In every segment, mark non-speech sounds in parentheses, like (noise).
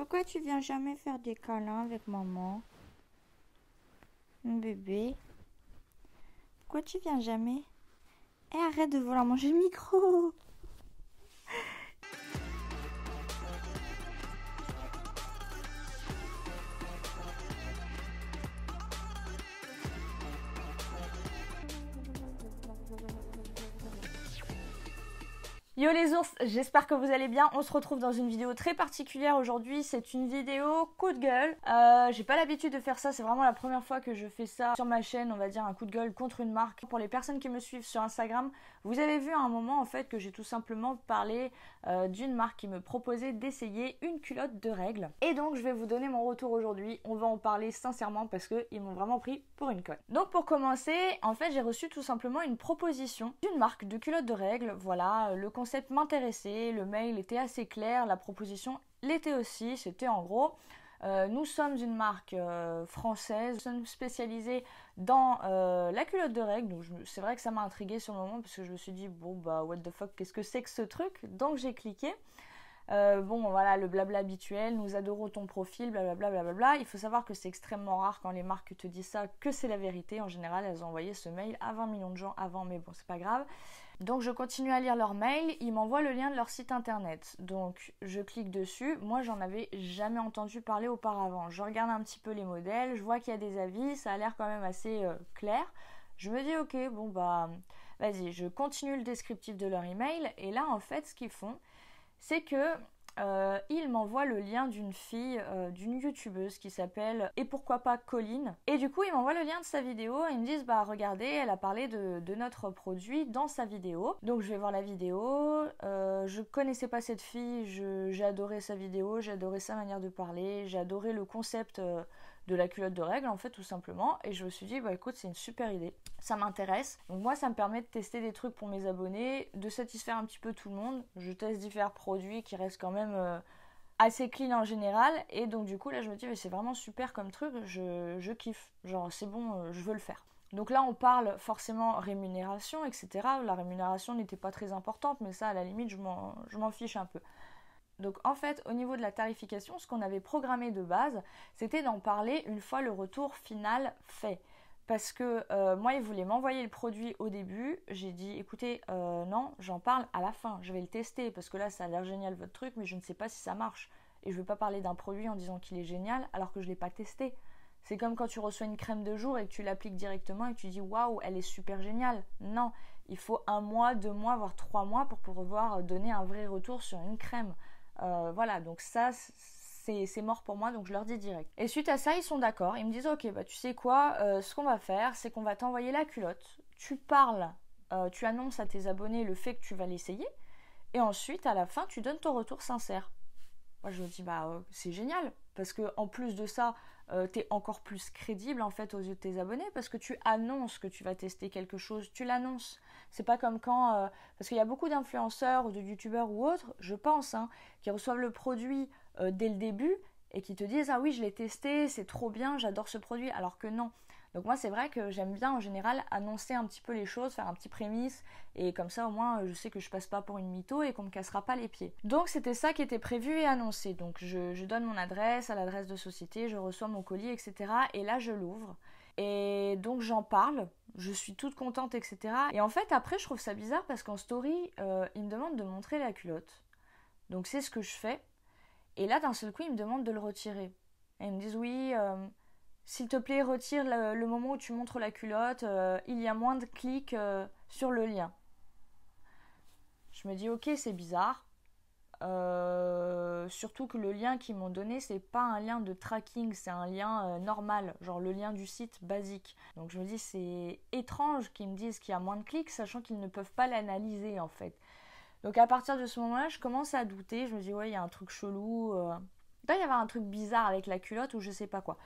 Pourquoi tu viens jamais faire des câlins avec maman Mon bébé? Pourquoi tu viens jamais? Eh, arrête de vouloir manger le micro Yo les ours, j'espère que vous allez bien. On se retrouve dans une vidéo très particulière aujourd'hui. C'est une vidéo coup de gueule. Euh, J'ai pas l'habitude de faire ça, c'est vraiment la première fois que je fais ça sur ma chaîne, on va dire un coup de gueule contre une marque. Pour les personnes qui me suivent sur Instagram, vous avez vu à un moment en fait que j'ai tout simplement parlé euh, d'une marque qui me proposait d'essayer une culotte de règles. Et donc je vais vous donner mon retour aujourd'hui. On va en parler sincèrement parce qu'ils m'ont vraiment pris pour une conne. Donc pour commencer, en fait j'ai reçu tout simplement une proposition d'une marque de culotte de règles. Voilà, le concept m'intéressait, le mail était assez clair, la proposition l'était aussi, c'était en gros euh, nous sommes une marque euh, française, nous sommes spécialisés dans euh, la culotte de règles. Donc c'est vrai que ça m'a intrigué sur le moment parce que je me suis dit bon bah what the fuck qu'est-ce que c'est que ce truc? Donc j'ai cliqué. bon voilà le blabla habituel, nous adorons ton profil, blablabla blablabla. Il faut savoir que c'est extrêmement rare quand les marques te disent ça que c'est la vérité. En général elles ont envoyé ce mail à 20 millions de gens avant mais bon c'est pas grave. Donc je continue à lire leur mail, ils m'envoient le lien de leur site internet. Donc je clique dessus, moi j'en avais jamais entendu parler auparavant. Je regarde un petit peu les modèles, je vois qu'il y a des avis, ça a l'air quand même assez euh, clair. Je me dis ok, bon bah vas-y, je continue le descriptif de leur email et là en fait ce qu'ils font, c'est que euh, il m'envoie le lien d'une fille, euh, d'une youtubeuse qui s'appelle Et pourquoi pas Colline. Et du coup, il m'envoie le lien de sa vidéo et ils me disent Bah regardez, elle a parlé de, notre produit dans sa vidéo. Donc je vais voir la vidéo. Euh, je connaissais pas cette fille, j'ai adoré sa vidéo, j'ai adoré sa manière de parler, j'ai adoré le concept de la culotte de règles en fait tout simplement. Et je me suis dit bah écoute c'est une super idée. Ça m'intéresse. Donc moi ça me permet de tester des trucs pour mes abonnés de satisfaire un petit peu tout le monde. Je teste différents produits qui restent quand même euh, assez clean en général. Et donc du coup là je me dis mais c'est vraiment super comme truc. Je, je kiffe. Genre c'est bon euh, je veux le faire. Donc là, on parle forcément rémunération, etc. La rémunération n'était pas très importante, mais ça, à la limite, je m'en fiche un peu. Donc en fait, au niveau de la tarification, ce qu'on avait programmé de base, c'était d'en parler une fois le retour final fait. Parce que euh, moi, ils voulaient m'envoyer le produit au début. J'ai dit, écoutez, euh, non, j'en parle à la fin. Je vais le tester parce que là, ça a l'air génial votre truc, mais je ne sais pas si ça marche. Et je ne veux pas parler d'un produit en disant qu'il est génial alors que je ne l'ai pas testé. C'est comme quand tu reçois une crème de jour et que tu l'appliques directement et que tu dis waouh, elle est super géniale. Non, il faut un mois, deux mois, voire trois mois pour pouvoir donner un vrai retour sur une crème. Euh, voilà, donc ça, c'est mort pour moi, donc je leur dis direct. Et suite à ça, ils sont d'accord. Ils me disent, ok, bah tu sais quoi, euh, ce qu'on va faire, c'est qu'on va t'envoyer la culotte. Tu parles, euh, tu annonces à tes abonnés le fait que tu vas l'essayer. Et ensuite, à la fin, tu donnes ton retour sincère. Moi, je me dis, bah, c'est génial. Parce que en plus de ça, tu es encore plus crédible en fait aux yeux de tes abonnés parce que tu annonces que tu vas tester quelque chose, tu l'annonces. C'est pas comme quand, euh, parce qu'il y a beaucoup d'influenceurs ou de youtubeurs ou autres, je pense, hein, qui reçoivent le produit euh, dès le début et qui te disent ah oui je l'ai testé, c'est trop bien, j'adore ce produit, alors que non. Donc moi c'est vrai que j'aime bien en général annoncer un petit peu les choses, faire un petit prémisse et comme ça au moins je sais que je passe pas pour une mytho et qu'on me cassera pas les pieds. Donc c'était ça qui était prévu et annoncé. Donc je, donne mon adresse à l'adresse de société, je reçois mon colis etc. Et là je l'ouvre et donc j'en parle, je suis toute contente, etc. Et en fait, après, je trouve ça bizarre parce qu'en story, euh, ils me demandent de montrer la culotte. Donc c'est ce que je fais. Et là, d'un seul coup, ils me demandent de le retirer. Et ils me disent oui, euh, s'il te plaît, retire le, moment où tu montres la culotte. Euh, il y a moins de clics sur le lien. Je me dis ok, c'est bizarre. Euh, surtout que le lien qu'ils m'ont donné, c'est pas un lien de tracking, c'est un lien euh, normal, genre le lien du site basique. Donc je me dis c'est étrange qu'ils me disent qu'il y a moins de clics, sachant qu'ils ne peuvent pas l'analyser en fait. Donc à partir de ce moment-là, je commence à douter. Je me dis ouais, il y a un truc chelou. Euh. Il doit y avoir un truc bizarre avec la culotte ou je sais pas quoi.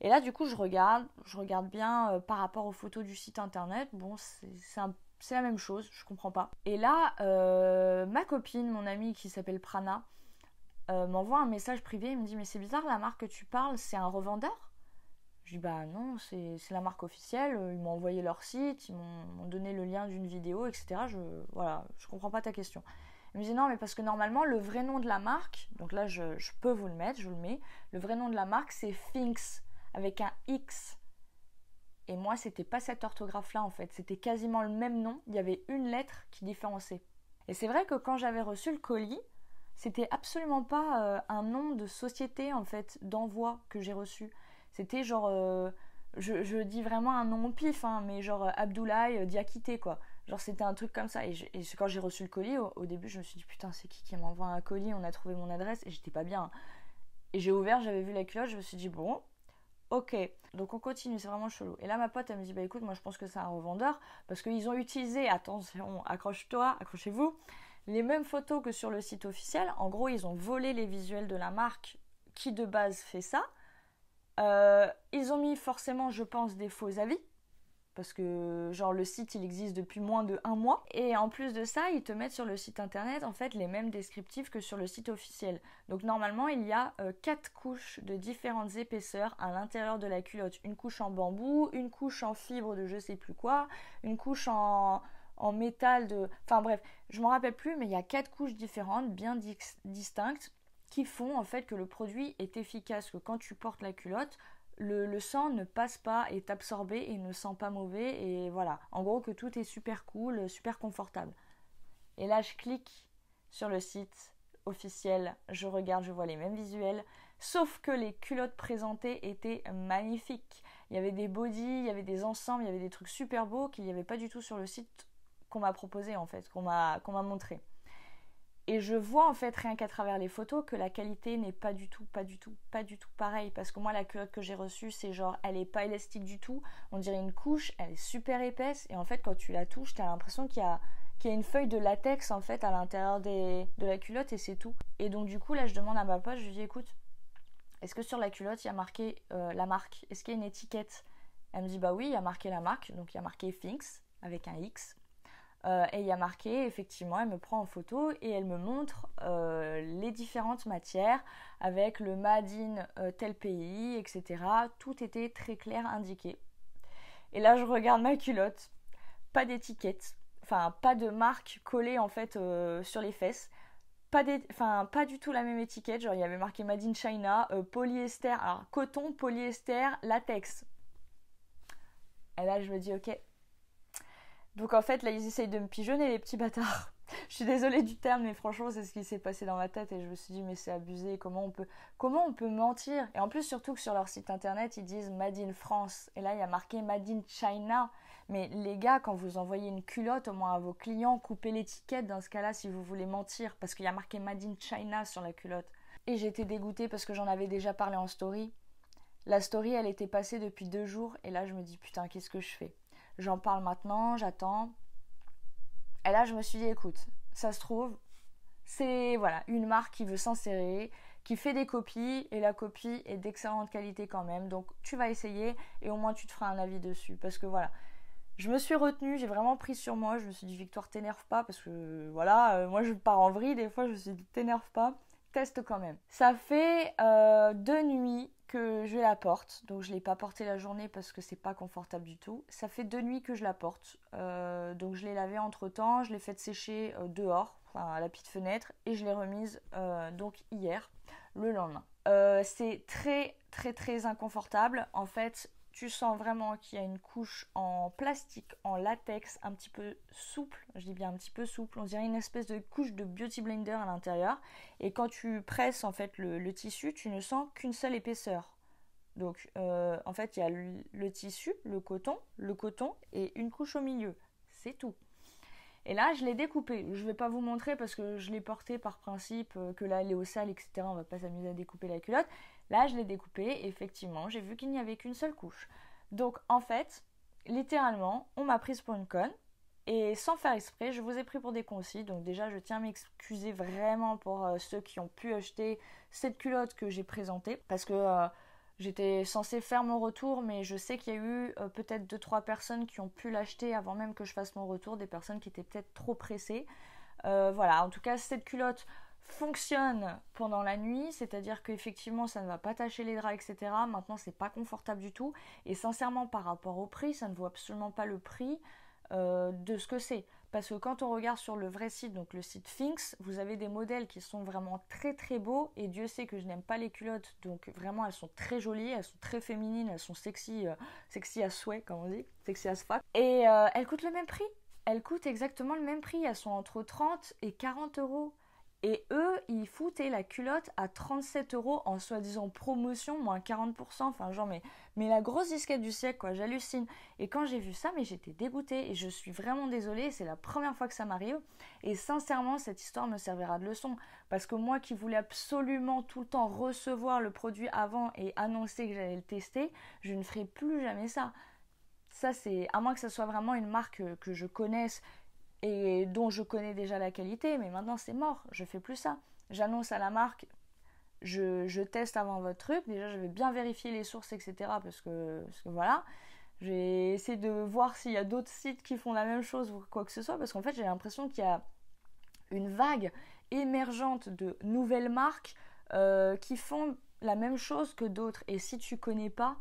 Et là, du coup, je regarde, je regarde bien par rapport aux photos du site internet. Bon, c'est la même chose, je comprends pas. Et là, euh, ma copine, mon amie qui s'appelle Prana, euh, m'envoie un message privé, il me dit mais c'est bizarre, la marque que tu parles, c'est un revendeur? Je dis bah non, c'est la marque officielle, ils m'ont envoyé leur site, ils m'ont donné le lien d'une vidéo, etc. Je voilà, je comprends pas ta question. Elle me disait non, mais parce que normalement, le vrai nom de la marque, donc là, je peux vous le mettre, je vous le mets. Le vrai nom de la marque, c'est Finks avec un X. Et moi, c'était pas cette orthographe-là en fait. C'était quasiment le même nom. Il y avait une lettre qui différenciait. Et c'est vrai que quand j'avais reçu le colis, c'était absolument pas euh, un nom de société en fait d'envoi que j'ai reçu. C'était genre, euh, je, dis vraiment un nom au pif, hein, mais genre euh, Abdoulaye Diakité quoi. Genre c'était un truc comme ça. Et, quand j'ai reçu le colis, au, début je me suis dit putain c'est qui qui m'envoie un colis? On a trouvé mon adresse et j'étais pas bien. Et j'ai ouvert, j'avais vu la culotte, je me suis dit bon, ok. Donc on continue, c'est vraiment chelou. Et là ma pote elle me dit bah écoute moi je pense que c'est un revendeur parce qu'ils ont utilisé, attention, accroche-toi, accrochez-vous les mêmes photos que sur le site officiel. En gros, ils ont volé les visuels de la marque qui de base fait ça. Euh, ils ont mis forcément, je pense, des faux avis. Parce que, le site, il existe depuis moins de un mois. Et en plus de ça, ils te mettent sur le site internet, en fait, les mêmes descriptifs que sur le site officiel. Donc, normalement, il y a euh, quatre couches de différentes épaisseurs à l'intérieur de la culotte. Une couche en bambou, une couche en fibre de je sais plus quoi, une couche en, en métal de... Enfin bref, je m'en rappelle plus, mais il y a quatre couches différentes, bien distinctes, qui font en fait que le produit est efficace, que quand tu portes la culotte, le, sang ne passe pas, est absorbé et ne sent pas mauvais. Et voilà, en gros que tout est super cool, super confortable. Et là, je clique sur le site officiel, je regarde, je vois les mêmes visuels, sauf que les culottes présentées étaient magnifiques. Il y avait des bodys, il y avait des ensembles, il y avait des trucs super beaux qu'il n'y avait pas du tout sur le site qu'on m'a proposé en fait, qu'on m'a qu'on m'a montré. Et je vois en fait rien qu'à travers les photos que la qualité n'est pas du tout, pas du tout, pas du tout pareil. Parce que moi la culotte que j'ai reçue, c'est genre elle est pas élastique du tout. On dirait une couche, elle est super épaisse. Et en fait quand tu la touches, t'as l'impression qu'il y a y a une feuille de latex en fait à l'intérieur de la culotte et c'est tout. Et donc du coup là je demande à ma pote, je lui dis écoute, est-ce que sur la culotte il y a marqué euh, la marque? Est-ce qu'il y a une étiquette? Elle me dit bah oui, il y a marqué la marque, donc il y a marqué Finks avec un X. Euh, et il y a marqué, effectivement, elle me prend en photo et elle me montre euh, les différentes matières avec le Made in euh, tel pays, etc. Tout était très clair indiqué. Et là, je regarde ma culotte, pas d'étiquette, enfin, pas de marque collée en fait sur les fesses. Pas, enfin, pas du tout la même étiquette, genre il y avait marqué Made in China, polyester, alors coton, polyester, latex. Et là, je me dis, ok, donc en fait, là, ils essayent de me pigeonner, les petits bâtards. (laughs) je suis désolée du terme, mais franchement, c'est ce qui s'est passé dans ma tête et je me suis dit, mais c'est abusé, comment on peut, comment on peut mentir? Et en plus, surtout que sur leur site internet, ils disent Made in France. Et là, il y a marqué Made in China. Mais les gars, quand vous envoyez une culotte, au moins à vos clients, coupez l'étiquette dans ce cas-là si vous voulez mentir, parce qu'il y a marqué Made in China sur la culotte. Et j'étais dégoûtée parce que j'en avais déjà parlé en story. La story, elle était passée depuis deux jours, et là, je me dis, putain, qu'est-ce que je fais? J'en parle maintenant, j'attends. Et là, je me suis dit, écoute, ça se trouve, c'est voilà une marque qui veut s'insérer, qui fait des copies et la copie est d'excellente qualité quand même. Donc tu vas essayer et au moins tu te feras un avis dessus parce que voilà. Je me suis retenue, j'ai vraiment pris sur moi, je me suis dit Victoire t'énerve pas parce que voilà, euh, moi je pars en vrille des fois je me suis dit t'énerve pas, teste quand même. Ça fait euh, deux nuits que je la porte. Donc je ne l'ai pas portée la journée parce que c'est pas confortable du tout. Ça fait deux nuits que je la porte. Euh, donc je l'ai lavée entre temps, je l'ai faite sécher euh, dehors, à la petite fenêtre, et je l'ai remise donc hier, le lendemain. c'est très très très inconfortable. En fait, tu sens vraiment qu'il y a une couche en plastique, en latex, un petit peu souple, je dis bien un petit peu souple, on dirait une espèce de couche de beauty blender à l'intérieur. Et quand tu presses en fait le, tissu, tu ne sens qu'une seule épaisseur. Donc euh, en fait, il y a le, tissu, le coton, le coton et une couche au milieu. C'est tout. Et là, je l'ai découpé. Je ne vais pas vous montrer parce que je l'ai porté par principe euh, que là, elle est au sale, etc. On va pas s'amuser à découper la culotte. Là, je l'ai découpé, effectivement, j'ai vu qu'il n'y avait qu'une seule couche. Donc, en fait, littéralement, on m'a prise pour une conne. Et sans faire exprès, je vous ai pris pour des concis. Donc déjà, je tiens à m'excuser vraiment pour euh, ceux qui ont pu acheter cette culotte que j'ai présentée. Parce que euh, j'étais censée faire mon retour, mais je sais qu'il y a eu euh, peut-être 2-3 personnes qui ont pu l'acheter avant même que je fasse mon retour. Des personnes qui étaient peut-être trop pressées. voilà, en tout cas, cette culotte fonctionne pendant la nuit, c'est-à-dire qu'effectivement ça ne va pas tâcher les draps, etc. Maintenant c'est pas confortable du tout et sincèrement par rapport au prix, ça ne vaut absolument pas le prix euh, de ce que c'est. parce que quand on regarde sur le vrai site, donc le site Finks, vous avez des modèles qui sont vraiment très très beaux et Dieu sait que je n'aime pas les culottes, donc vraiment elles sont très jolies, elles sont très féminines, elles sont sexy, euh, sexy à souhait comme on dit, sexy as fuck. Et euh, elles coûtent le même prix, elles coûtent exactement le même prix, elles sont entre 30 et 40 euros. Et eux, ils foutaient la culotte à 37 euros en soi-disant promotion, moins 40%. Enfin, genre, mais, mais la grosse disquette du siècle, quoi, j'hallucine. Et quand j'ai vu ça, mais j'étais dégoûtée. Et je suis vraiment désolée, c'est la première fois que ça m'arrive. Et sincèrement, cette histoire me servira de leçon. Parce que moi qui voulais absolument tout le temps recevoir le produit avant et annoncer que j'allais le tester, je ne ferai plus jamais ça. Ça, c'est. À moins que ce soit vraiment une marque que je connaisse et dont je connais déjà la qualité, mais maintenant c'est mort, je fais plus ça. J'annonce à la marque, je, teste avant votre truc, déjà je vais bien vérifier les sources, etc. Parce que, voilà, j'ai essayé de voir s'il y a d'autres sites qui font la même chose ou quoi que ce soit, parce qu'en fait j'ai l'impression qu'il y a une vague émergente de nouvelles marques euh, qui font la même chose que d'autres. Et si tu connais pas,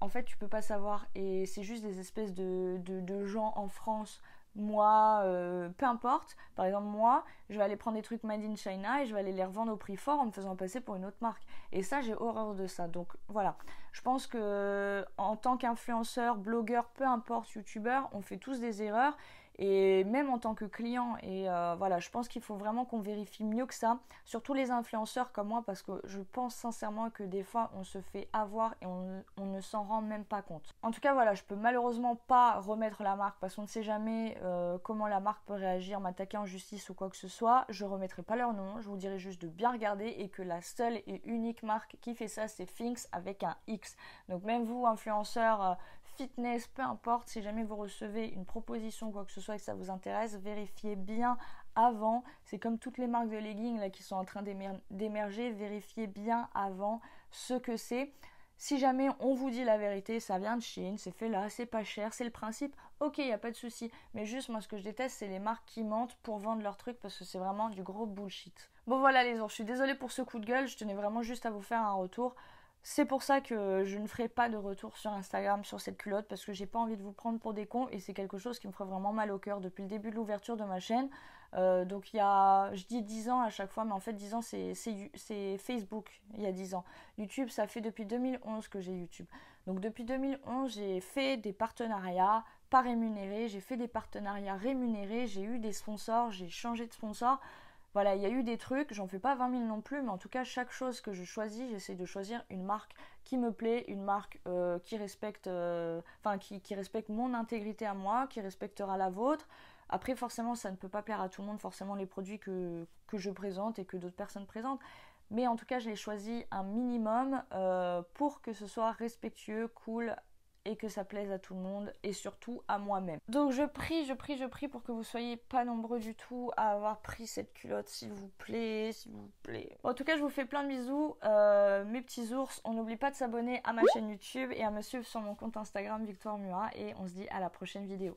en fait tu peux pas savoir. Et c'est juste des espèces de gens en France moi, euh, peu importe, par exemple moi, je vais aller prendre des trucs made in China et je vais aller les revendre au prix fort en me faisant passer pour une autre marque. Et ça, j'ai horreur de ça. Donc voilà, je pense que en tant qu'influenceur, blogueur, peu importe, youtubeur, on fait tous des erreurs et même en tant que client. Et euh, voilà, je pense qu'il faut vraiment qu'on vérifie mieux que ça, surtout les influenceurs comme moi, parce que je pense sincèrement que des fois on se fait avoir et on, ne s'en rend même pas compte. En tout cas, voilà, je peux malheureusement pas remettre la marque parce qu'on ne sait jamais euh, comment la marque peut réagir, m'attaquer en justice ou quoi que ce soit. Je remettrai pas leur nom, je vous dirai juste de bien regarder et que la seule et unique marque qui fait ça, c'est Finks avec un X. Donc même vous, influenceurs, euh, fitness, peu importe, si jamais vous recevez une proposition quoi que ce soit et que ça vous intéresse, vérifiez bien avant. C'est comme toutes les marques de leggings là, qui sont en train d'émerger, vérifiez bien avant ce que c'est. Si jamais on vous dit la vérité, ça vient de Chine, c'est fait là, c'est pas cher, c'est le principe, ok, il n'y a pas de souci. Mais juste, moi, ce que je déteste, c'est les marques qui mentent pour vendre leurs trucs parce que c'est vraiment du gros bullshit. Bon, voilà, les ours, je suis désolée pour ce coup de gueule, je tenais vraiment juste à vous faire un retour. C'est pour ça que je ne ferai pas de retour sur Instagram sur cette culotte parce que j'ai pas envie de vous prendre pour des cons et c'est quelque chose qui me ferait vraiment mal au cœur depuis le début de l'ouverture de ma chaîne. Euh, donc il y a, je dis 10 ans à chaque fois, mais en fait 10 ans c'est Facebook il y a 10 ans. YouTube ça fait depuis 2011 que j'ai YouTube. Donc depuis 2011 j'ai fait des partenariats pas rémunérés, j'ai fait des partenariats rémunérés, j'ai eu des sponsors, j'ai changé de sponsor. Voilà, il y a eu des trucs, j'en fais pas 20 000 non plus, mais en tout cas, chaque chose que je choisis, j'essaie de choisir une marque qui me plaît, une marque euh, qui respecte, euh, qui, respecte mon intégrité à moi, qui respectera la vôtre. Après, forcément, ça ne peut pas plaire à tout le monde, forcément, les produits que, je présente et que d'autres personnes présentent. Mais en tout cas, je les choisis un minimum euh, pour que ce soit respectueux, cool, et que ça plaise à tout le monde et surtout à moi-même. Donc je prie, je prie, je prie pour que vous soyez pas nombreux du tout à avoir pris cette culotte, s'il vous plaît, s'il vous plaît. en tout cas, je vous fais plein de bisous, euh, mes petits ours. On n'oublie pas de s'abonner à ma chaîne YouTube et à me suivre sur mon compte Instagram Victoire Murat et on se dit à la prochaine vidéo.